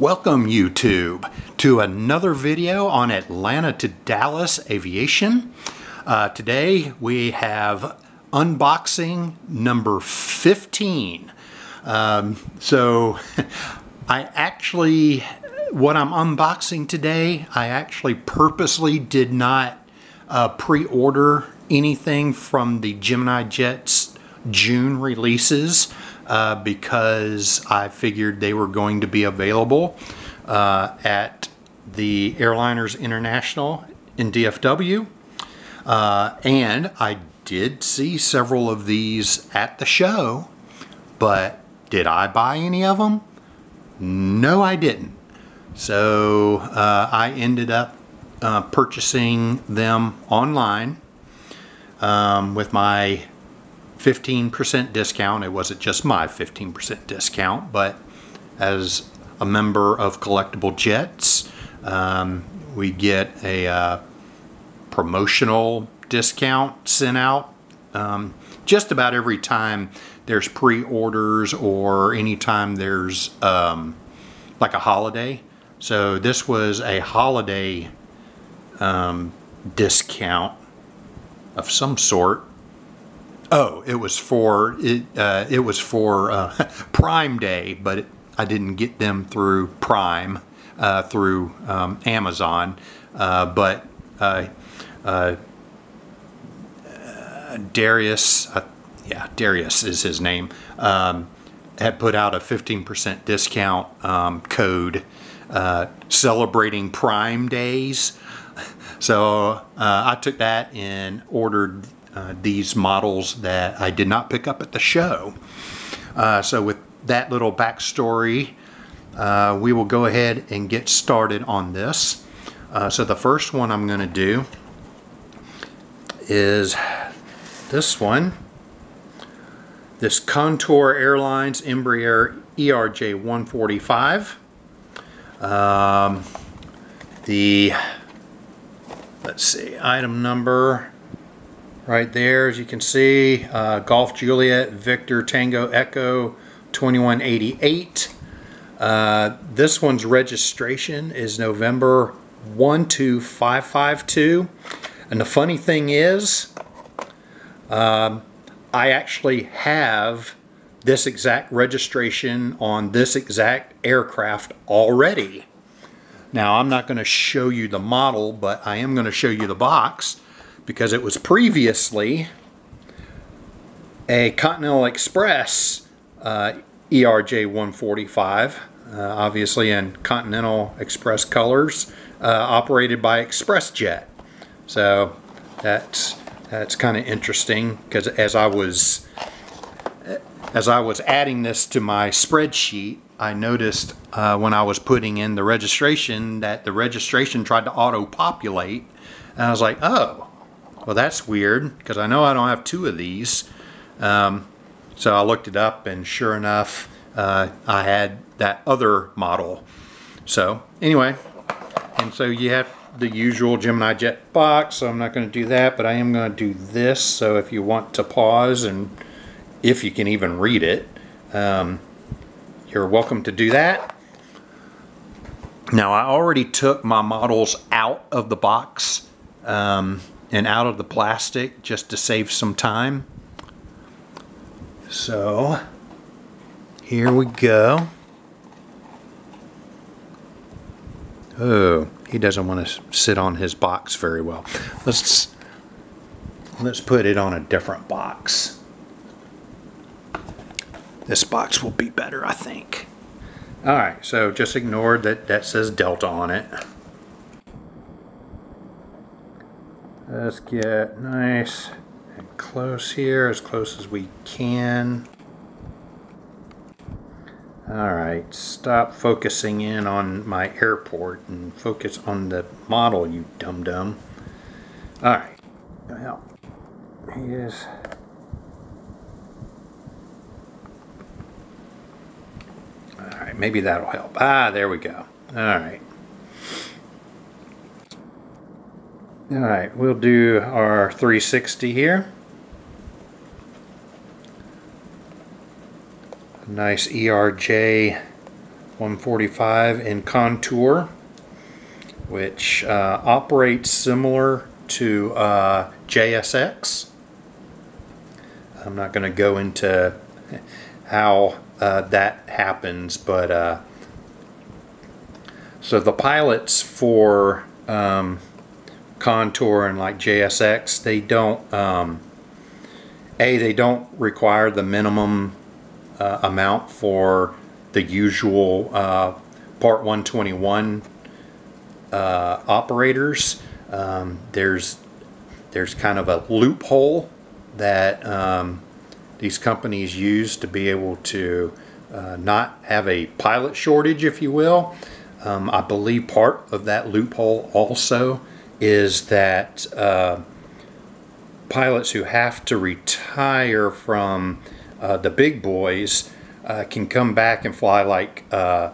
Welcome YouTube to another video on Atlanta to Dallas Aviation. Uh, today we have unboxing number 15. Um, so I actually, what I'm unboxing today, I actually purposely did not uh, pre-order anything from the Gemini Jets June releases uh, because I figured they were going to be available uh, at the Airliners International in DFW. Uh, and I did see several of these at the show, but did I buy any of them? No, I didn't. So uh, I ended up uh, purchasing them online um, with my 15% discount. It wasn't just my 15% discount, but as a member of Collectible Jets, um, we get a uh, promotional discount sent out um, just about every time there's pre-orders or anytime there's um, like a holiday. So this was a holiday um, discount of some sort Oh, it was for it. Uh, it was for uh, Prime Day, but I didn't get them through Prime uh, through um, Amazon. Uh, but uh, uh, Darius, yeah, Darius is his name. Um, had put out a 15% discount um, code celebrating Prime Days. So I took that and ordered uh, these models that I did not pick up at the show. Uh, so with that little backstory, uh, we will go ahead and get started on this. Uh, so the first one I'm going to do is this one. This Contour Airlines Embraer ERJ 145. Um, the, let's see, item number right there as you can see uh, Golf Juliet Victor Tango Echo 2188 uh, this one's registration is November 12552 and the funny thing is um, I actually have this exact registration on this exact aircraft already. Now I'm not going to show you the model but I am going to show you the box because it was previously a Continental Express uh, ERJ 145, uh, obviously in Continental Express colors, uh, operated by ExpressJet. So that's that's kind of interesting because as I was as I was adding this to my spreadsheet, I noticed uh, when I was putting in the registration that the registration tried to auto-populate, and I was like, oh, well, that's weird because I know I don't have two of these. Um, so I looked it up, and sure enough, uh, I had that other model. So anyway, and so you have the usual Gemini Jet box, so I'm not going to do that, but I am going to do this. So if you want to pause and if you can even read it, um, you're welcome to do that. Now I already took my models out of the box um, and out of the plastic just to save some time. So here we go. Oh, he doesn't want to sit on his box very well. Let's let's put it on a different box. This box will be better, I think. All right, so just ignore that that says Delta on it. Let's get nice and close here, as close as we can. Alright, stop focusing in on my airport and focus on the model, you dum-dum. Alright, well, is. Alright, maybe that'll help. Ah, there we go. Alright. All right, we'll do our 360 here. Nice ERJ 145 in contour, which uh, operates similar to uh, JSX. I'm not going to go into how uh, that happens, but uh, so the pilots for um, Contour and like JSX, they don't, um, A, they don't require the minimum uh, amount for the usual uh, Part 121 uh, operators. Um, there's there's kind of a loophole that um, these companies use to be able to uh, not have a pilot shortage, if you will. Um, I believe part of that loophole also is that uh, pilots who have to retire from uh, the big boys uh, can come back and fly like uh,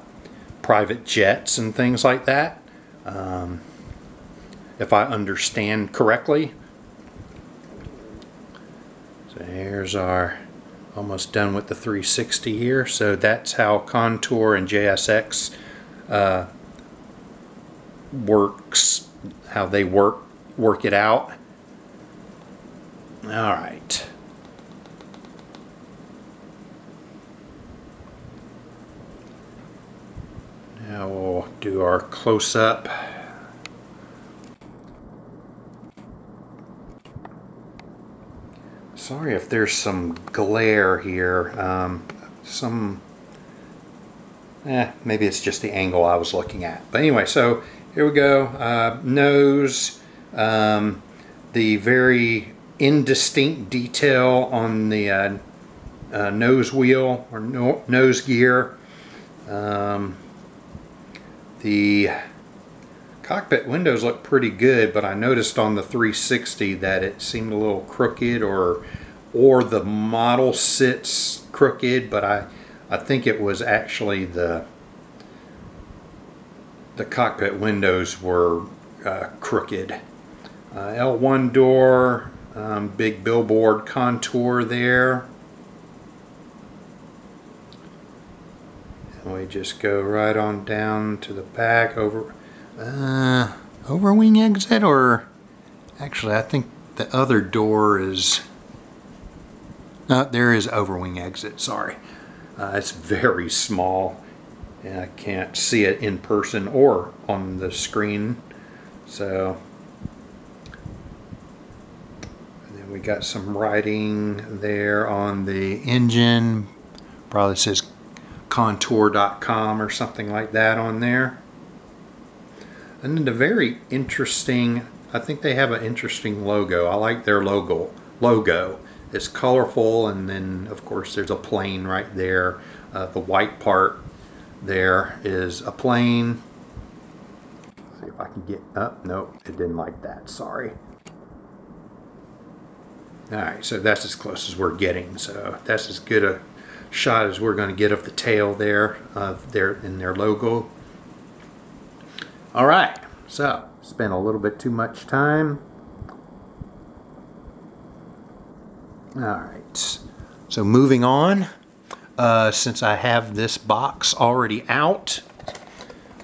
private jets and things like that. Um, if I understand correctly. So here's our almost done with the 360 here. So that's how Contour and JSX uh, works, how they work work it out. All right. Now we'll do our close-up. Sorry if there's some glare here. Um, some, eh, maybe it's just the angle I was looking at. But anyway, so here we go. Uh, nose, um, the very indistinct detail on the uh, uh, nose wheel or no, nose gear. Um, the cockpit windows look pretty good, but I noticed on the 360 that it seemed a little crooked or or the model sits crooked, but I I think it was actually the the cockpit windows were uh, crooked. Uh, L1 door, um, big billboard contour there. And we just go right on down to the back over, uh, over wing exit or actually I think the other door is, no, there is overwing exit, sorry. Uh, it's very small and I can't see it in person or on the screen. So, then we got some writing there on the engine. Probably says contour.com or something like that on there. And then the very interesting, I think they have an interesting logo. I like their logo. Logo. It's colorful and then of course there's a plane right there. Uh, the white part there is a plane. see if I can get up. Nope, it didn't like that. Sorry. All right, so that's as close as we're getting. So that's as good a shot as we're going to get of the tail there, uh, there in their logo. All right, so spent a little bit too much time. All right, so moving on uh, since I have this box already out.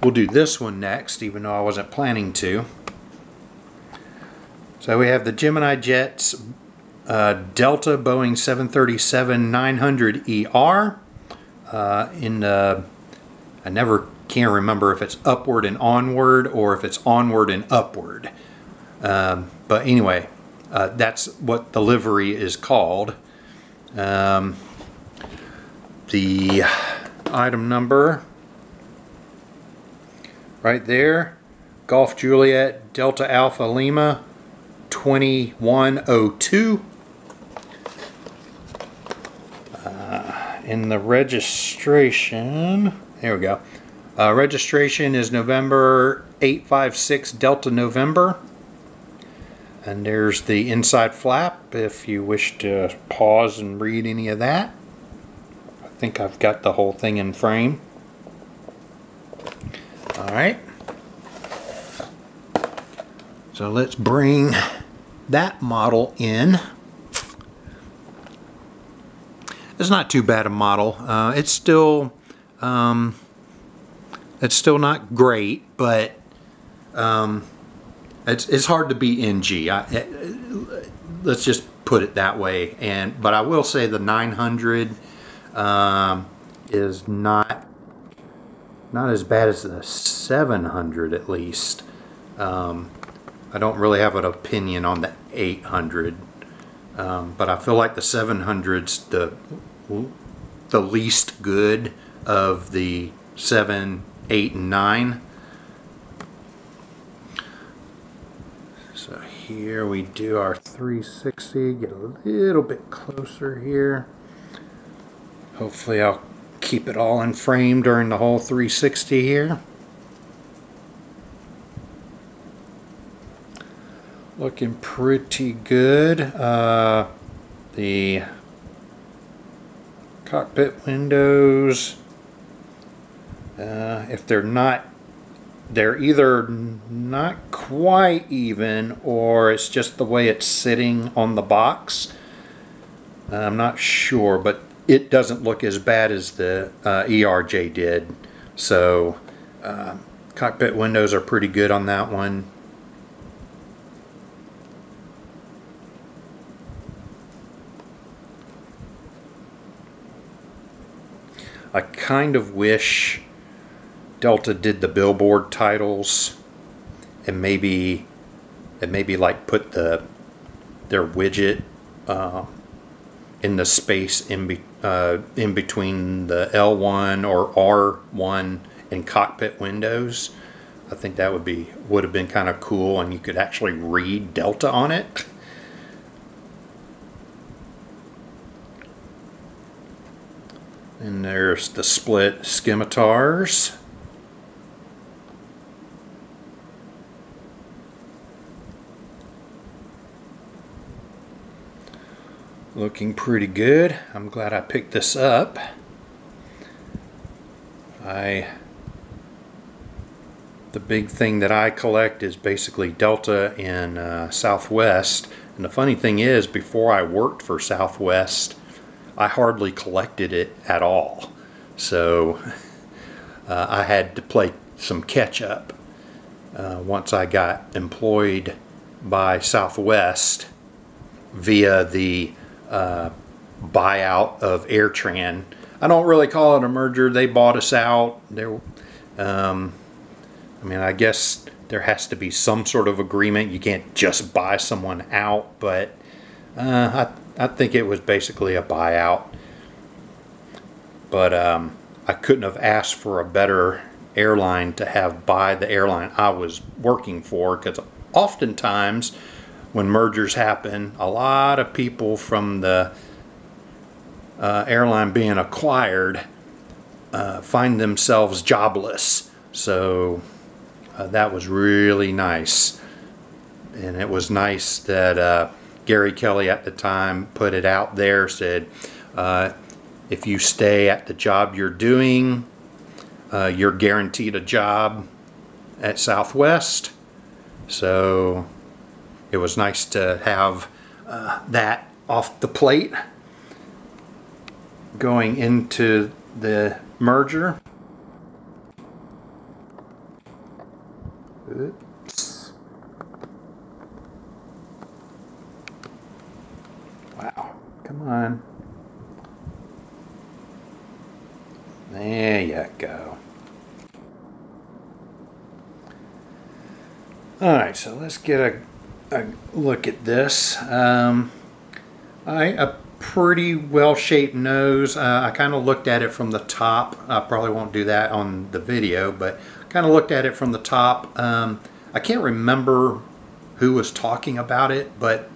We'll do this one next, even though I wasn't planning to. So we have the Gemini Jets uh, Delta Boeing 737-900ER uh, in the, I never can remember if it's upward and onward or if it's onward and upward. Um, but anyway, uh, that's what the livery is called. Um, the item number right there Golf Juliet Delta Alpha Lima 2102 uh, in the registration there we go. Uh, registration is November 856 Delta November. And there's the inside flap if you wish to pause and read any of that think I've got the whole thing in frame. Alright. So let's bring that model in. It's not too bad a model. Uh, it's still um, it's still not great, but um, it's it's hard to beat NG. I, it, let's just put it that way. And but I will say the 900 um, is not not as bad as the 700 at least. Um, I don't really have an opinion on the 800, um, but I feel like the 700's the the least good of the 7, 8, and 9. So here we do our 360, get a little bit closer here. Hopefully I'll keep it all in frame during the whole 360 here. Looking pretty good. Uh, the cockpit windows, uh, if they're not, they're either not quite even or it's just the way it's sitting on the box. I'm not sure, but it doesn't look as bad as the uh, ERJ did. So uh, cockpit windows are pretty good on that one. I kind of wish Delta did the billboard titles and maybe and maybe like put the their widget uh, in the space in be, uh, in between the L1 or R1 and cockpit windows. I think that would be would have been kind of cool, and you could actually read Delta on it. And there's the split scimitars. Looking pretty good. I'm glad I picked this up. I the big thing that I collect is basically Delta and uh, Southwest. And the funny thing is, before I worked for Southwest, I hardly collected it at all. So uh, I had to play some catch up uh, once I got employed by Southwest via the uh, buyout of AirTran. I don't really call it a merger. They bought us out. There, um, I mean, I guess there has to be some sort of agreement. You can't just buy someone out, but uh, I, I think it was basically a buyout. But um, I couldn't have asked for a better airline to have buy the airline I was working for because oftentimes when mergers happen, a lot of people from the uh, airline being acquired uh, find themselves jobless. So uh, that was really nice. And it was nice that uh, Gary Kelly at the time put it out there, said, uh, if you stay at the job you're doing, uh, you're guaranteed a job at Southwest. So it was nice to have uh, that off the plate going into the merger. Oops. Wow, come on. There you go. Alright, so let's get a a look at this. Um, I, a pretty well-shaped nose. Uh, I kind of looked at it from the top. I probably won't do that on the video, but kind of looked at it from the top. Um, I can't remember who was talking about it, but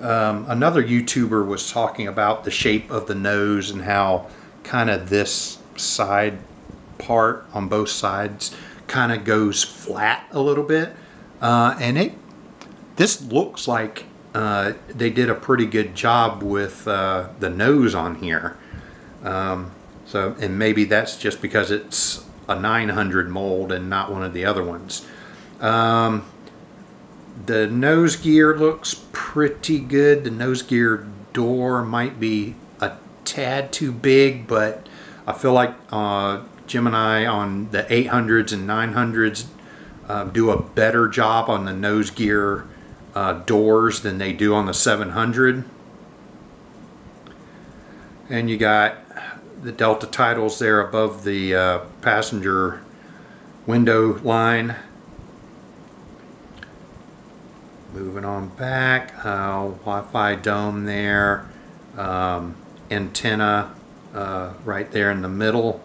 um, another YouTuber was talking about the shape of the nose and how kind of this side part on both sides kind of goes flat a little bit. Uh, and it this looks like uh, they did a pretty good job with uh, the nose on here. Um, so, and maybe that's just because it's a 900 mold and not one of the other ones. Um, the nose gear looks pretty good. The nose gear door might be a tad too big, but I feel like uh, Gemini on the 800s and 900s uh, do a better job on the nose gear uh, doors than they do on the 700. And you got the Delta titles there above the uh, passenger window line. Moving on back, uh, Wi-Fi dome there, um, antenna uh, right there in the middle.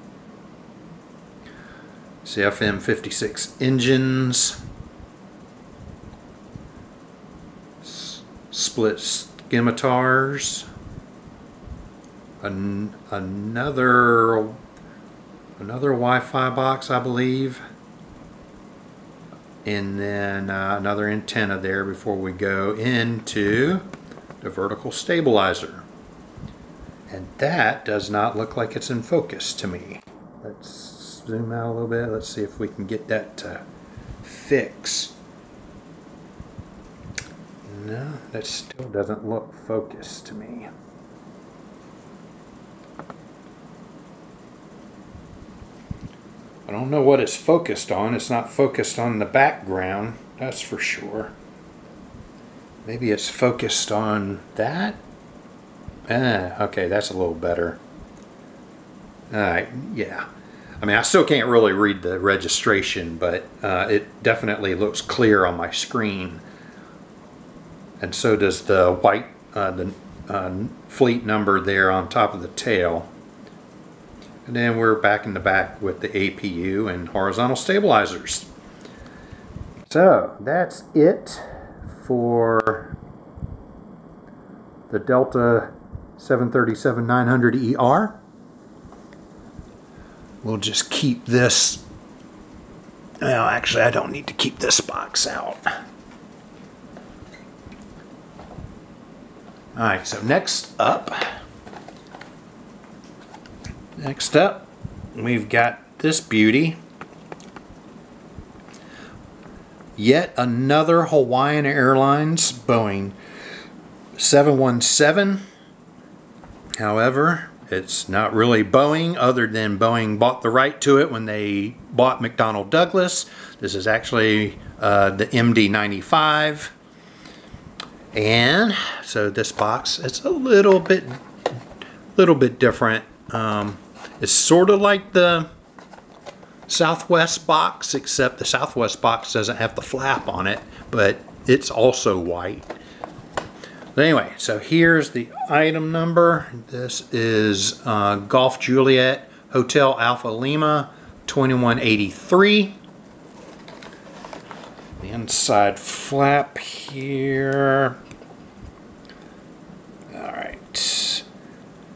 CFM 56 engines. Split scimitars. An another another Wi-Fi box, I believe. And then uh, another antenna there before we go into the vertical stabilizer. And that does not look like it's in focus to me. Let's zoom out a little bit. Let's see if we can get that to fix. No, that still doesn't look focused to me. I don't know what it's focused on. It's not focused on the background, that's for sure. Maybe it's focused on that? Ah, okay, that's a little better. Alright, yeah. I mean, I still can't really read the registration, but uh, it definitely looks clear on my screen. And so does the white, uh, the uh, fleet number there on top of the tail. And then we're back in the back with the APU and horizontal stabilizers. So that's it for the Delta 737-900ER. We'll just keep this. Well, actually, I don't need to keep this box out. All right, so next up, next up, we've got this beauty. Yet another Hawaiian Airlines Boeing 717. However, it's not really Boeing other than Boeing bought the right to it when they bought McDonnell Douglas. This is actually uh, the MD-95. And so this box, it's a little bit, little bit different. Um, it's sort of like the Southwest box, except the Southwest box doesn't have the flap on it, but it's also white. But anyway, so here's the item number. This is uh, Golf Juliet Hotel Alpha Lima 2183. The inside flap here. All right.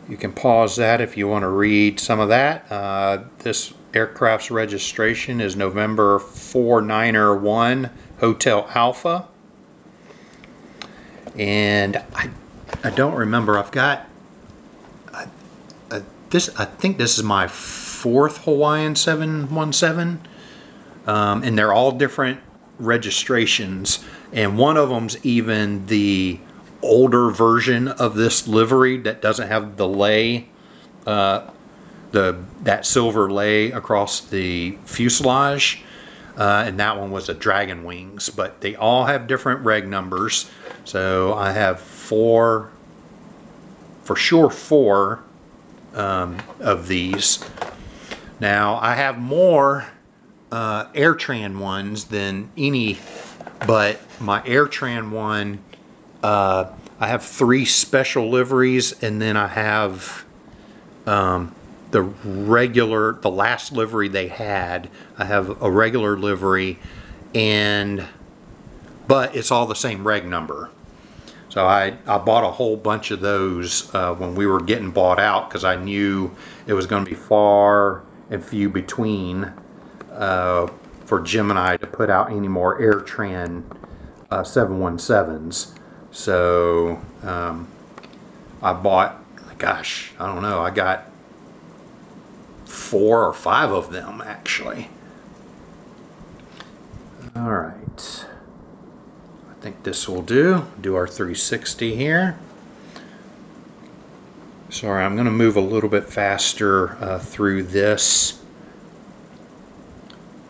You can pause that if you want to read some of that. Uh, this aircraft's registration is November 49er1 Hotel Alpha and I, I don't remember. I've got I, this. I think this is my fourth Hawaiian 717, um, and they're all different registrations, and one of them's even the older version of this livery that doesn't have the lay, uh, the that silver lay across the fuselage. Uh, and that one was a Dragon Wings, but they all have different reg numbers. So I have four, for sure four um, of these. Now I have more uh, AirTran ones than any, but my AirTran one, uh, I have three special liveries and then I have um, the regular, the last livery they had. I have a regular livery and, but it's all the same reg number. So I, I bought a whole bunch of those uh, when we were getting bought out because I knew it was going to be far and few between uh, for Gemini to put out any more AirTran uh, 717s. So um, I bought, gosh, I don't know, I got four or five of them actually. All right. I think this will do. Do our 360 here. Sorry, I'm going to move a little bit faster uh, through this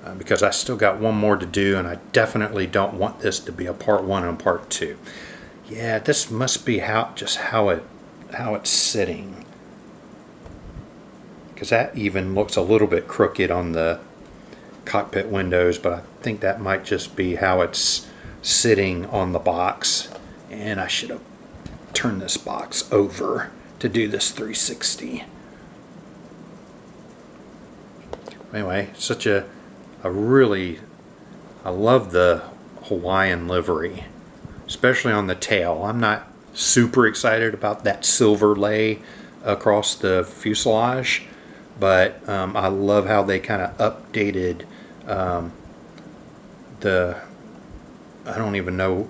uh, because I still got one more to do and I definitely don't want this to be a part one and part two. Yeah, this must be how just how it how it's sitting. Because that even looks a little bit crooked on the cockpit windows, but I think that might just be how it's sitting on the box. And I should have turned this box over to do this 360. Anyway, such a, a really, I love the Hawaiian livery, especially on the tail. I'm not super excited about that silver lay across the fuselage, but um, I love how they kind of updated um, the I don't even know.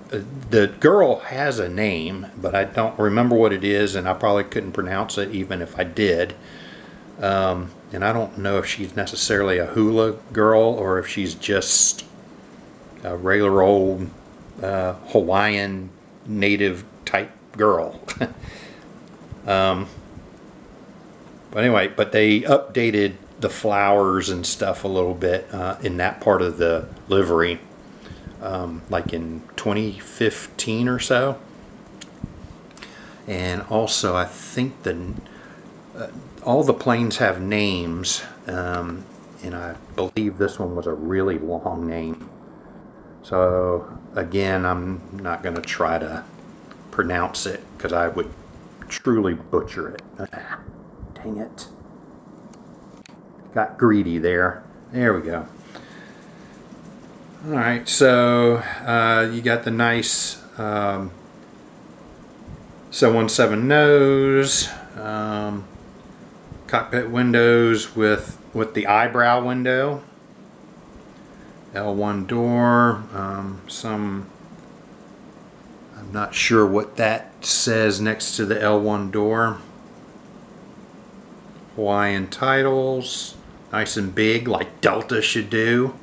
The girl has a name, but I don't remember what it is, and I probably couldn't pronounce it even if I did. Um, and I don't know if she's necessarily a hula girl or if she's just a regular old uh, Hawaiian native type girl. um, but anyway, but they updated the flowers and stuff a little bit uh, in that part of the livery um, like in 2015 or so. And also, I think the uh, all the planes have names, um, and I believe this one was a really long name. So again, I'm not going to try to pronounce it because I would truly butcher it. Ah, dang it. Got greedy there. There we go. All right, so uh, you got the nice um, 717 nose, um, cockpit windows with with the eyebrow window, L1 door, um, some I'm not sure what that says next to the L1 door. Hawaiian titles, nice and big like Delta should do.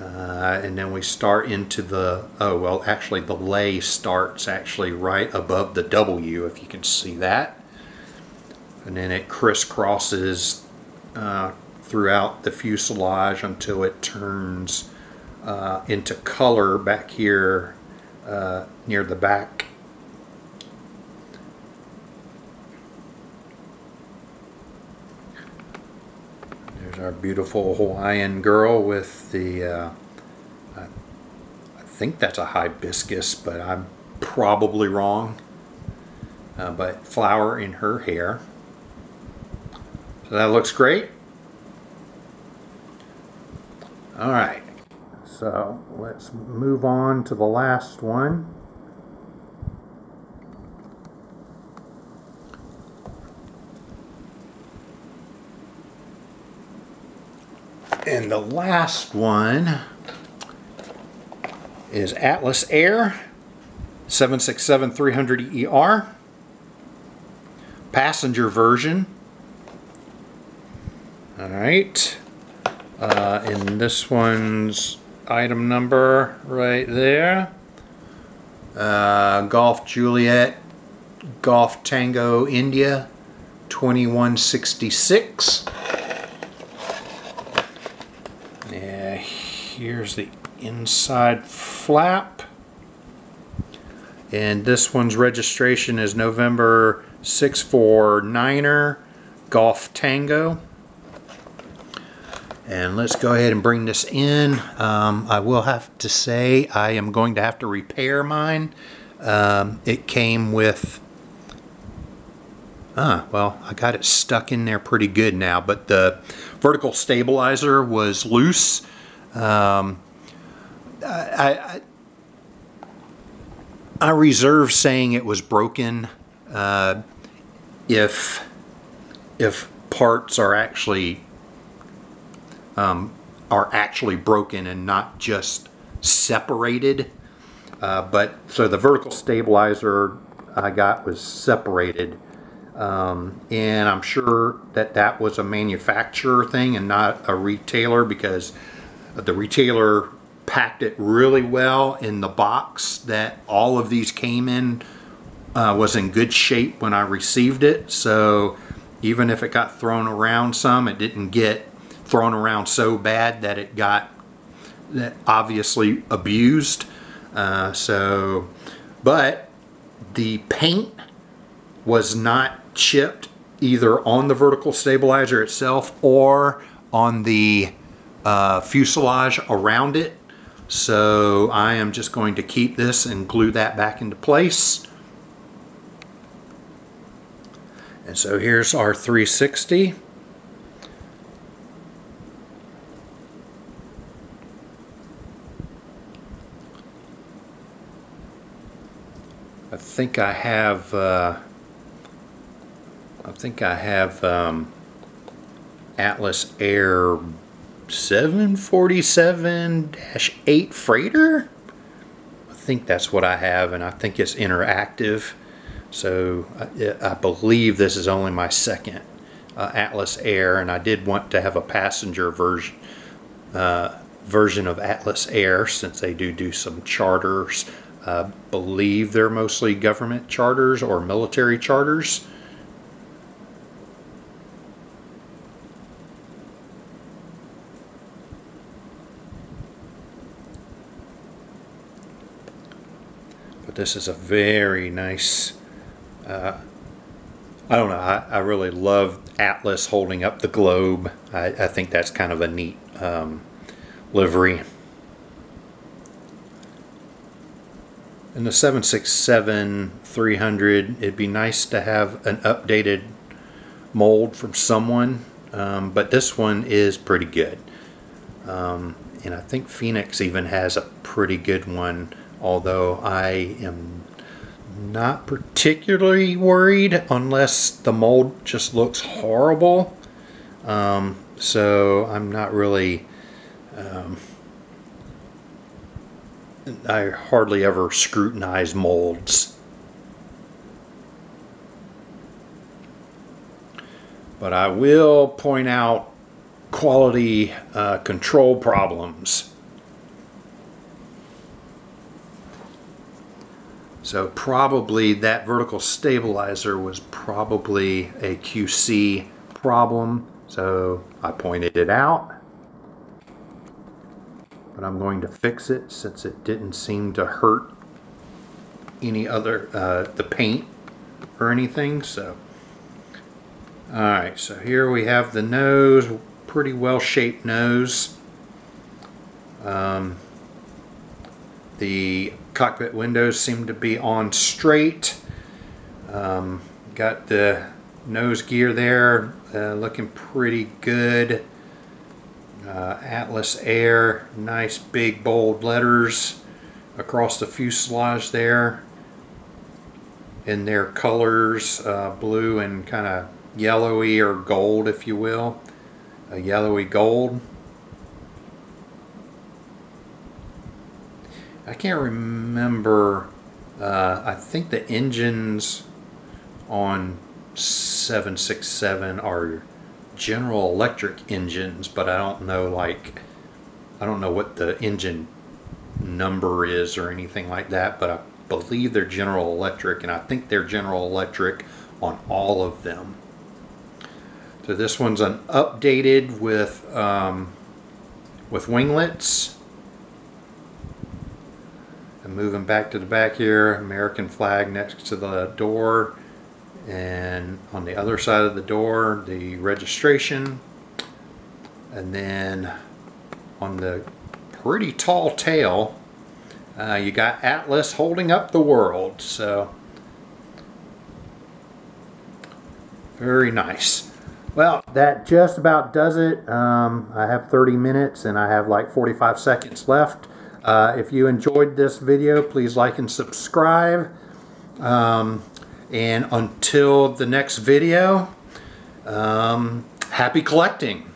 Uh, and then we start into the, oh, well, actually the lay starts actually right above the W, if you can see that. And then it crisscrosses uh, throughout the fuselage until it turns uh, into color back here uh, near the back. There's our beautiful Hawaiian girl with the, uh, I, think that's a hibiscus, but I'm probably wrong. Uh, but flower in her hair. So that looks great. All right, so let's move on to the last one. And the last one is Atlas Air 767-300ER passenger version. All right. Uh, and this one's item number right there. Uh, Golf Juliet, Golf Tango India 2166. Yeah, here's the inside flap. And this one's registration is November 649er Golf Tango. And let's go ahead and bring this in. Um, I will have to say I am going to have to repair mine. Um, it came with, ah, well, I got it stuck in there pretty good now, but the vertical stabilizer was loose um, I, I, I, reserve saying it was broken uh, if if parts are actually um, are actually broken and not just separated. Uh, but so the vertical stabilizer I got was separated. Um, and I'm sure that that was a manufacturer thing and not a retailer because the retailer packed it really well in the box that all of these came in uh, was in good shape when I received it so even if it got thrown around some it didn't get thrown around so bad that it got that obviously abused. Uh, so, but the paint was not chipped either on the vertical stabilizer itself or on the uh, fuselage around it. So I am just going to keep this and glue that back into place. And so here's our 360. Think I have uh, I think I have um, Atlas Air 747-8 freighter? I think that's what I have and I think it's interactive. So I, I believe this is only my second uh, Atlas Air and I did want to have a passenger version uh, version of Atlas Air since they do do some charters I believe they're mostly government charters or military charters? But this is a very nice uh, I don't know I, I, really love Atlas holding up the globe. I, I think that's kind of a neat um, livery in the 767 300 it'd be nice to have an updated mold from someone um, but this one is pretty good um, and I think Phoenix even has a pretty good one although I am not particularly worried unless the mold just looks horrible. Um, so I'm not really, um, I hardly ever scrutinize molds. But I will point out quality uh, control problems So probably that vertical stabilizer was probably a QC problem. So I pointed it out. But I'm going to fix it since it didn't seem to hurt any other, uh, the paint or anything. So, all right, so here we have the nose, pretty well shaped nose. Um, the cockpit windows seem to be on straight. Um, got the nose gear there uh, looking pretty good. Uh, Atlas Air, nice big bold letters across the fuselage there in their colors, uh, blue and kind of yellowy or gold if you will, a yellowy gold. I can't remember. Uh, I think the engines on 767 are General Electric engines, but I don't know like I don't know what the engine number is or anything like that, but I believe they're General Electric and I think they're General Electric on all of them. So this one's an updated with um, with winglets and moving back to the back here, American flag next to the door. And on the other side of the door, the registration. And then on the pretty tall tail, uh, you got Atlas holding up the world. So, very nice. Well, that just about does it. Um, I have 30 minutes and I have like 45 seconds left. Uh, if you enjoyed this video, please like and subscribe. Um, and until the next video, um, happy collecting.